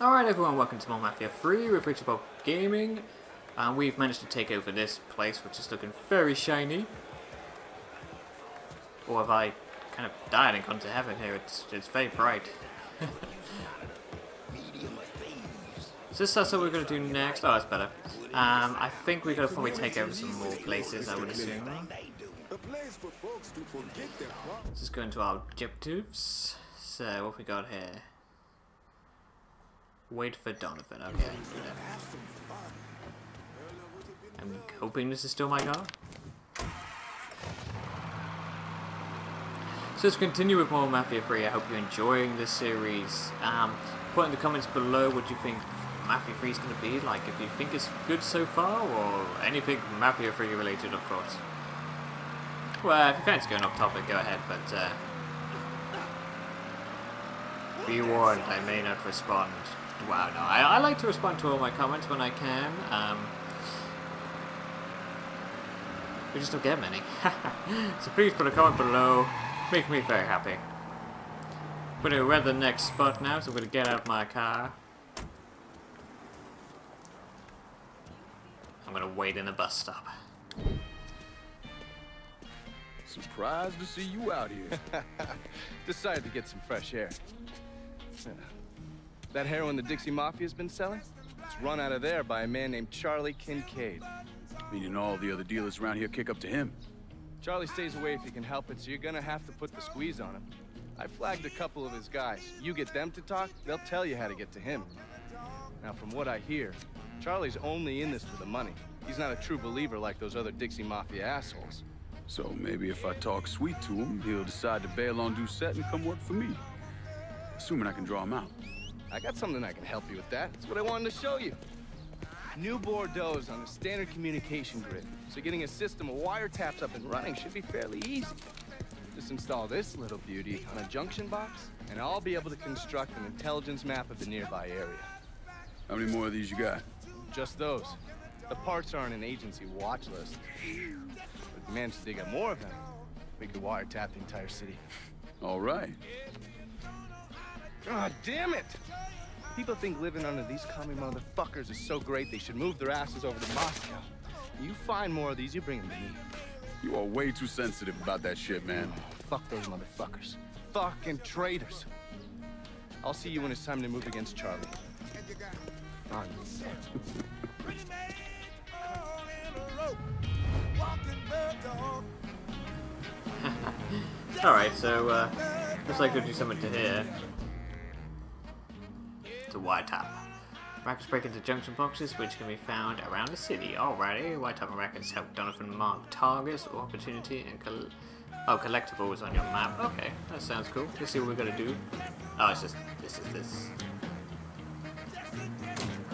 Alright everyone, welcome to More Mafia 3 with Rich and Bob Gaming. Uh, we've managed to take over this place, which is looking very shiny. Or have I kind of died and gone to heaven here? It's, it's very bright. Is this that's what we're going to do next? Oh, that's better. Um, I think we're going to probably take over some more places, I would assume. Let's just go into our objectives. So, what we got here? Wait for Donovan. Okay. I'm hoping this is still my car. So let's continue with more Mafia 3. I hope you're enjoying this series. Um, put in the comments below what you think Mafia 3 is going to be like. If you think it's good so far, or anything Mafia 3 related, of course. Well, if you fancy going off topic, go ahead, but uh, be warned, I may not respond. Wow, no, I, I like to respond to all my comments when I can. Um, we just don't get many. so please put a comment below. Make me very happy. But anyway, we're at the next spot now, so I'm going to get out of my car. I'm going to wait in the bus stop. Surprised to see you out here. Decided to get some fresh air. That heroin the Dixie Mafia's been selling? It's run out of there by a man named Charlie Kincaid. Meaning all the other dealers around here kick up to him. Charlie stays away if he can help it, so you're gonna have to put the squeeze on him. I flagged a couple of his guys. You get them to talk, they'll tell you how to get to him. Now, from what I hear, Charlie's only in this for the money. He's not a true believer like those other Dixie Mafia assholes. So maybe if I talk sweet to him, he'll decide to bail on Doucette and come work for me. Assuming I can draw him out. I got something that can help you with that. That's what I wanted to show you. New Bordeaux's on a standard communication grid, so getting a system of wiretaps up and running should be fairly easy. Just install this little beauty on a junction box, and I'll be able to construct an intelligence map of the nearby area. How many more of these you got? Just those. The parts are on an agency watch list. If we manage to dig up more of them, we could wiretap the entire city. All right. God damn it! People think living under these commie motherfuckers is so great they should move their asses over to Moscow. You find more of these, you bring them to me. You are way too sensitive about that shit, man. Fuck those motherfuckers. Fucking traitors. I'll see you when it's time to move against Charlie. Fine. Alright, so, uh, looks like we'll do something to here. To Wiretap. Rackets break into junction boxes, which can be found around the city. Alrighty, Wiretap and Rackets help Donovan mark targets or opportunity and col oh, collectibles on your map. Okay, that sounds cool. Let's see what we're gonna do. Oh, it's just, this is this.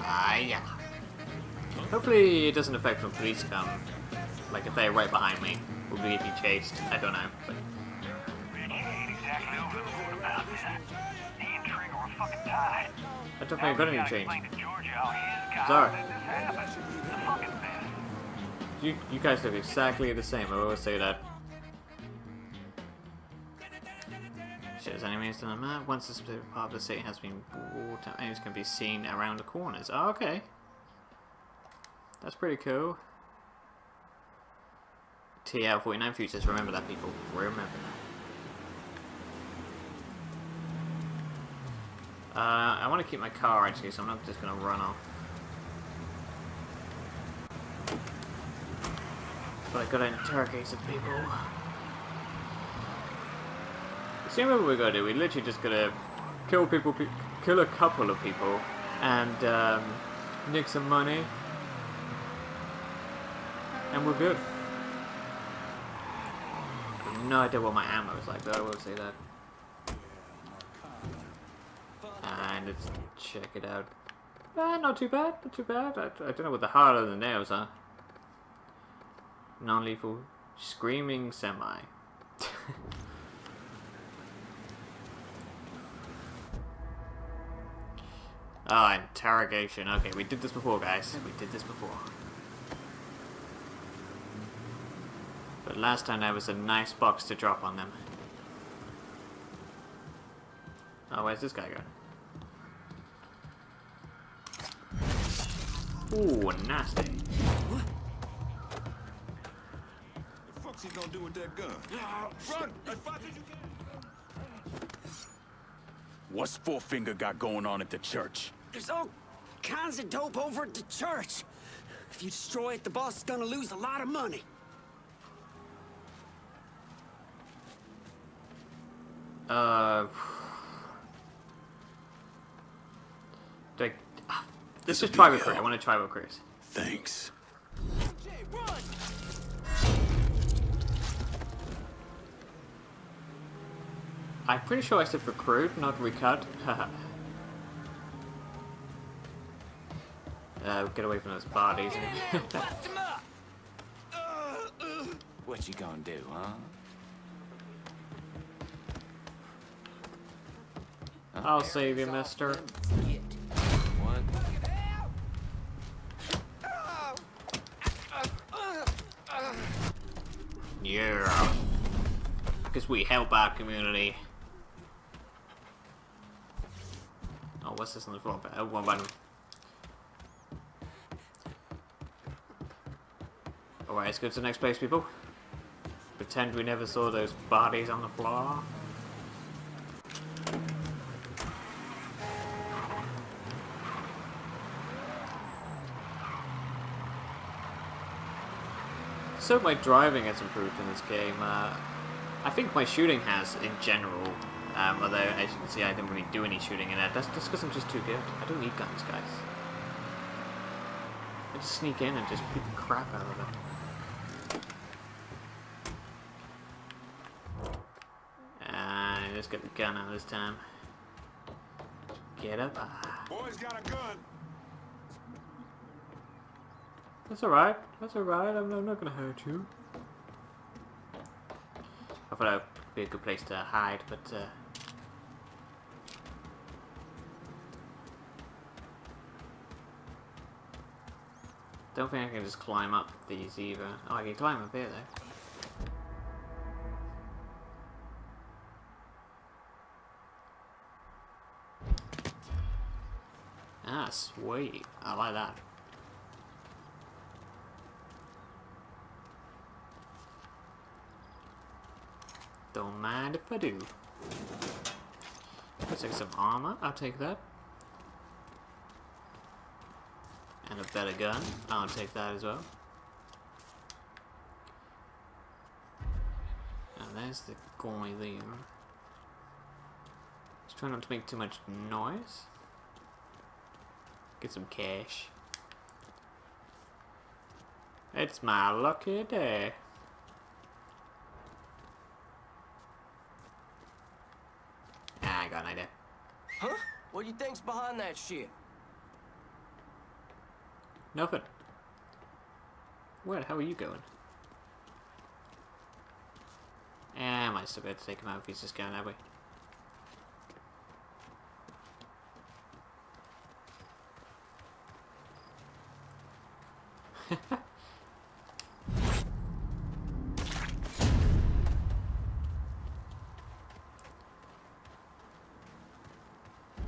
Ah, yeah. Hopefully it doesn't affect when police come. Like if they're right behind me, we'll be getting chased. I don't know, but I don't think I got any change. Sorry. You, you guys look exactly the same, I always say that. Shows enemies on the map. Once specific part of the city has been brought up, enemies can be seen around the corners. Oh, okay. That's pretty cool. TL49 futures, remember that people. Remember that. Uh, I want to keep my car actually, so I'm not just going to run off. But I've got to interrogate some people. See what we're to do—we're literally just gonna kill people, pe kill a couple of people, and um, nick some money, and we're good. I no idea what my ammo is like, though, I will say that. And let's check it out. Ah, not too bad, not too bad. I, I don't know what the heart of the nails are. Non-lethal screaming semi. Ah, oh, interrogation. Okay, we did this before, guys. We did this before. But last time there was a nice box to drop on them. Oh, where's this guy going? Ooh, nasty. The fuck's he gonna do with that gun? Run as fast as you can. What's Four-Finger got going on at the church? There's all kinds of dope over at the church. If you destroy it, the boss is gonna lose a lot of money. Uh. Do I, let's This'll just try with Chris. I want to try with Chris. Thanks. I'm pretty sure I said recruit, not recut. Haha. uh, get away from those bodies. What you gonna do, huh? I'll save you, mister. Yeah. Because we help our community. Oh, what's this on the floor? Oh, one button. Alright, let's go to the next place, people. Pretend we never saw those bodies on the floor. So my driving has improved in this game. Uh, I think my shooting has in general. Um, although, as you can see, I didn't really do any shooting in it. That's just because I'm just too good. I don't need guns, guys. I just sneak in and just beat the crap out of them. And let's get the gun out this time. Get up. Ah. Boy's got a gun. That's alright. That's alright. I'm, I'm not gonna hurt you. I thought would be a good place to hide, but uh, don't think I can just climb up these either. Oh, I can climb up here though. Ah, sweet. I like that. Don't mind if I do. Let's take some armor. I'll take that. And a better gun. I'll take that as well. And there's the there. Just try not to make too much noise. Get some cash. It's my lucky day. Ah, I got an idea. Huh? What do you think's behind that shit? Nothing. Where How are you going? Eh, I might still be able to take him out if he's just going that way.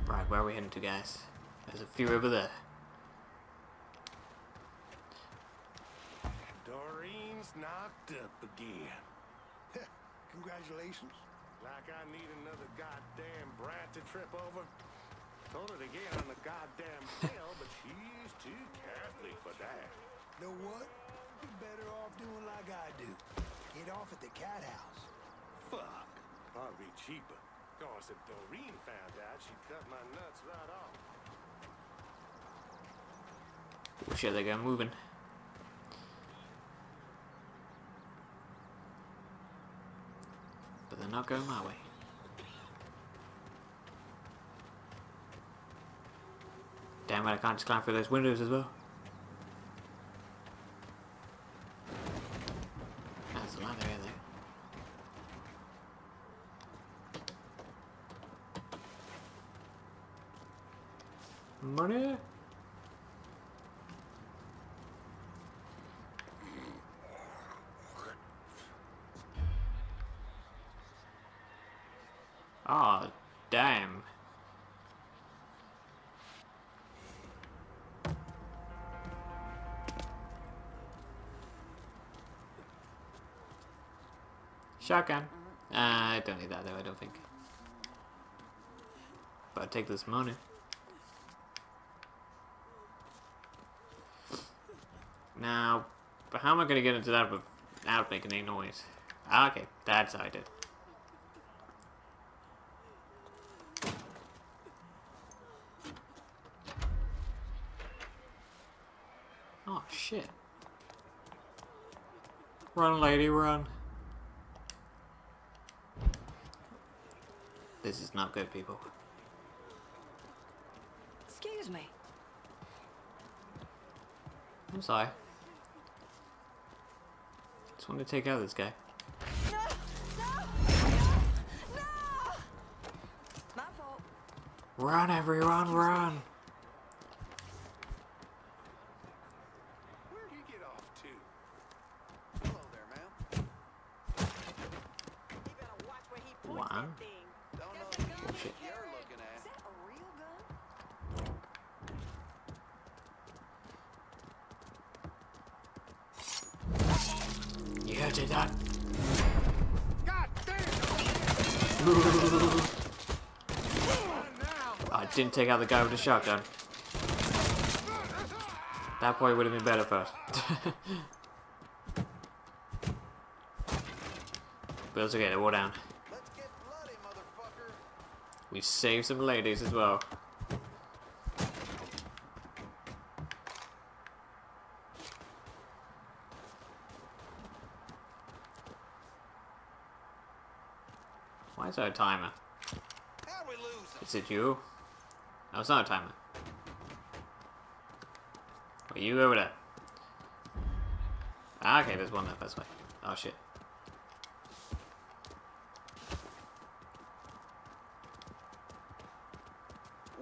right, where are we heading to, guys? There's a few over there. Doreen's knocked up again. Congratulations. Like I need another goddamn brat to trip over. Told her to get on the goddamn hill, but she's too Catholic for that. Know what? You're better off doing like I do. Get off at the cat house. Fuck. Probably cheaper. Course, if Doreen found out, she'd cut my nuts right off. Oh shit, they got moving. But they're not going my way. Damn it, I can't just climb through those windows as well. money. Ah, oh, damn. Shotgun. Uh, I don't need that though, I don't think. But I'll take this money. Now, but how am I going to get into that without making any noise? Ah, okay, that's how I did. Oh, shit. Run, lady, run. This is not good, people. Excuse me. I'm sorry. Just want to take out this guy. No! No! No! My fault. Run, everyone, run! Where'd he get off to? Hello there, ma'am. You better watch where he points One. that thing. Don't know That's the a gun Bullshit. you you're carry. looking at. Is that a real gun? You that. God damn! I didn't take out the guy with the shotgun. That probably would have been better first. but it's okay, they're all down. Bloody. We saved some ladies as well. Is there a timer? How'd we lose? Is it you? No, it's not a timer. Are you over there? Ah, okay, there's one there, that's why. Oh shit.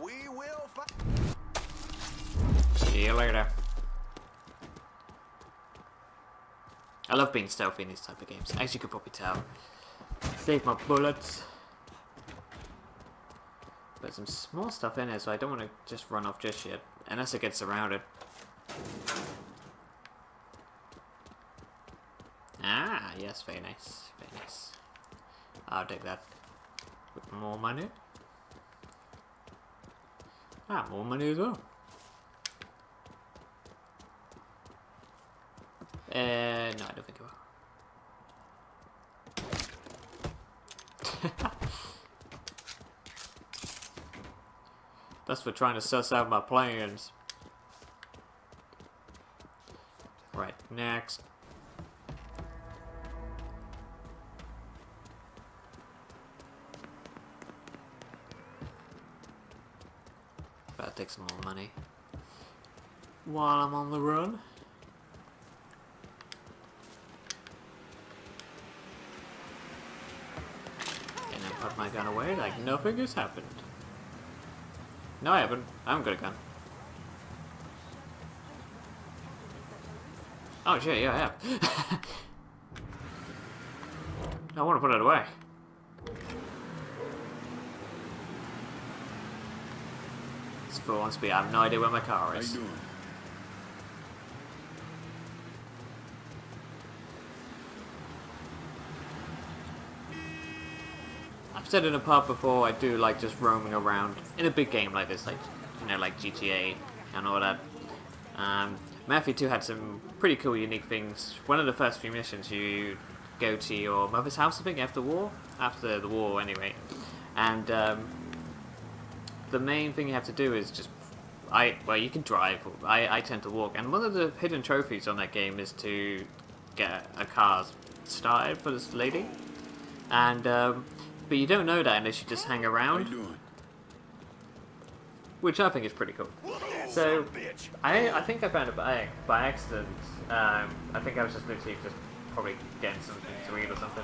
We will. See you later. I love being stealthy in these type of games, as you could probably tell. Save my bullets. There's some small stuff in here, so I don't want to just run off just yet, unless it gets surrounded. Ah, yes, very nice, very nice. I'll take that. With more money. Ah, more money as well. Uh, no, I don't think it will. That's for trying to suss out my plans. Right, next. gotta take some more money. While I'm on the run. And I put my gun away like nothing has happened. No, I haven't. I haven't got a gun. Oh shit, yeah, I have. I want to put it away. It's full on speed. I have no idea where my car is. I've said in a pub before, I do like just roaming around in a big game like this, like you know, like GTA and all that. Um, Mafia 2 had some pretty cool, unique things. One of the first few missions, you go to your mother's house, I think, after the war, after the war, anyway. And um, the main thing you have to do is just, I well, you can drive. I I tend to walk, and one of the hidden trophies on that game is to get a car started for this lady. And um, but you don't know that unless you just hang around, which I think is pretty cool. So I I think I found it by by accident. Um, I think I was just literally just probably getting something to eat or something.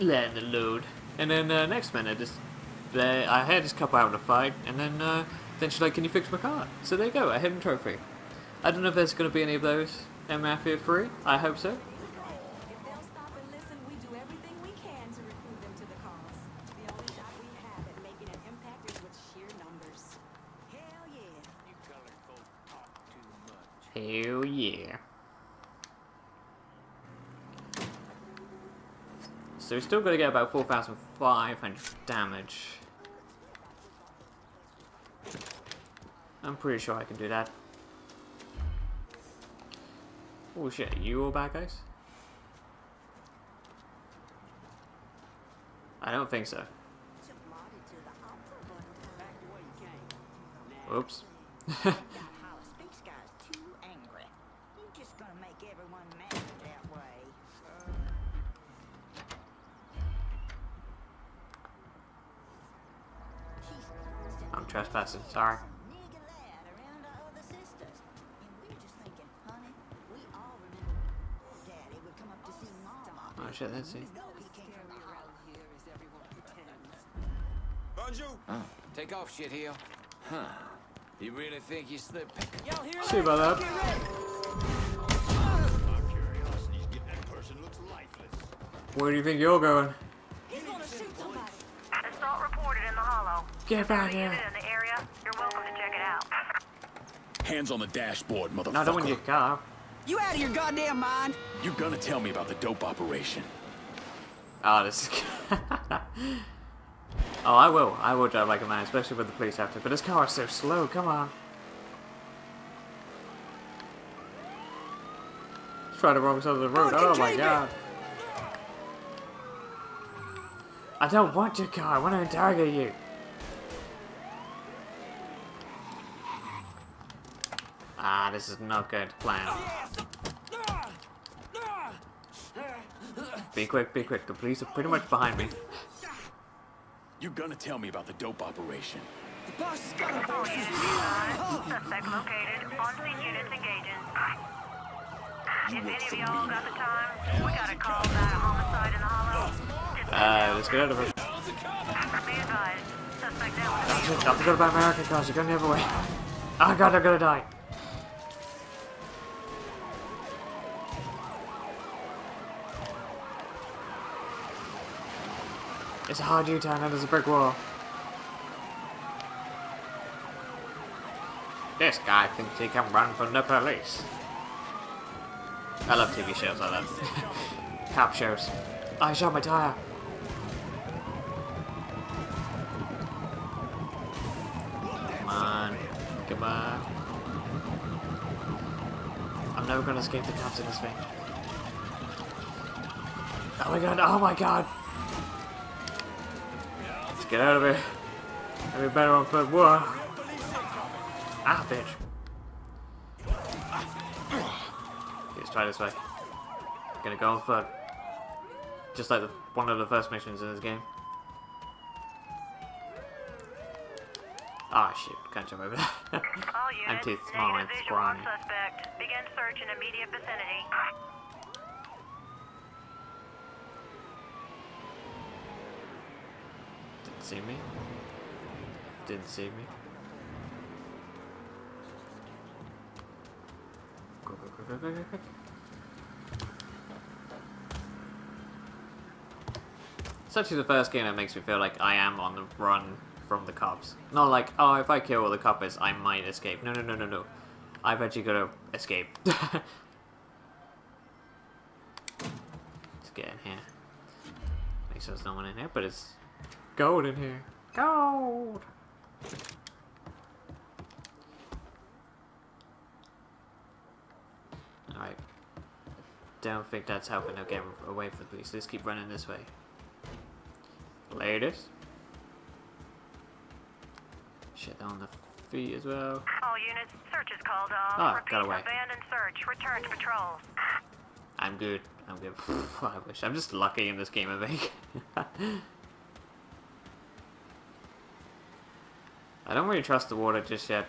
Letting the load, and then uh, next minute just they, I had this couple out in a fight, and then uh, then she's like, "Can you fix my car?" So there you go, a hidden trophy. I don't know if there's going to be any of those in Mafia 3. I hope so. If they'll stop and listen, we do everything we can to recruit them to the cause. The only shot we have at making an impact is with sheer numbers. Hell yeah. You colored folk talk too much. Hell yeah. So we're still going to get about 4,500 damage. I'm pretty sure I can do that. Oh shit, are you all bad guys? I don't think so. Oops. see Mama. Oh shit, let's see. No, he came from the house. Oh, ah. take off, shit here. Huh. You really think you slipped? See about that. Where do you think you're going? He's gonna shoot somebody. Assault reported in the hollow. Get back If here. Hands on the dashboard, motherfucker. I don't want your car. You out of your goddamn mind? You're gonna tell me about the dope operation. Oh, this. oh, I will. I will drive like a man, especially with the police after. But this car is so slow. Come on. Let's try the wrong side of the road. Oh, Oh my keep it. god. I don't want your car. I want to interrogate you. Ah, this is not good plan. Be quick, be quick. The police are pretty much behind me. You're gonna tell me about the dope operation. The boss has got a All boss. units. Suspect located. On-scene units engaging. If any of y'all got the time, we got a call about a homicide in the hollow. Uh, let's get out of here. Be advised. Suspect now in the Oh shit, don't forget about American cars, you're going the other way. Oh god, I'm gonna die. It's a hard U-turn and there's a brick wall. This guy thinks he can run from the police. I love TV shows like that. Cop shows. I shot my tire. Come on. Come on. I'm never gonna escape the cops in this thing. Oh my god, oh my god! Get out of here. I'll be better on foot. Whoa! Ah, bitch. Let's try this way. Gonna go on foot. Just like the, one of the first missions in this game. Ah, shit. Can't jump over there. All I'm too small and negative visual on scrawny. suspect. Begin search in immediate vicinity. See me. Didn't see me. Go, go, go, go, go, go, go. It's actually the first game that makes me feel like I am on the run from the cops. Not like, oh, if I kill all the coppers, I might escape. No, no, no, no, no. I've actually got to escape. Let's get in here. Make sure there's no one in here, but it's gold in here. Gold! Alright. Don't think that's helping to get away from the police. Let's keep running this way. Ladies. Shit on the feet as well. All units, search is called off. Ah, Repeat, got away. abandon search. Return to patrols. I'm good. I'm good. I wish. I'm just lucky in this game, I think. I don't really trust the water just yet.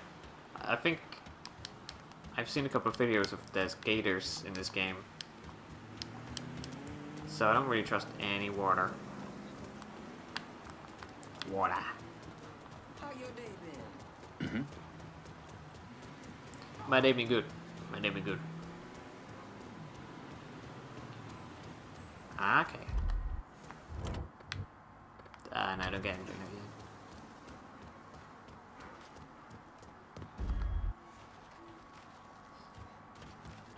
I think I've seen a couple of videos of there's gators in this game. So I don't really trust any water. Water. How your day been? My day been good. My day been good. Okay. Uh, no, don't get into it again.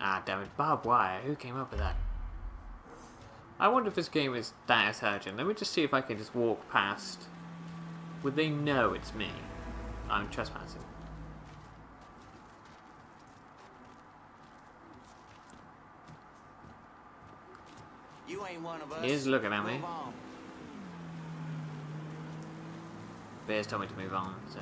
Ah, damn it. Barbed wire. Who came up with that? I wonder if this game is that urgent. Let me just see if I can just walk past. Would they know it's me? I'm trespassing. You ain't one of us. He is looking at me. Bears told me to move on, so.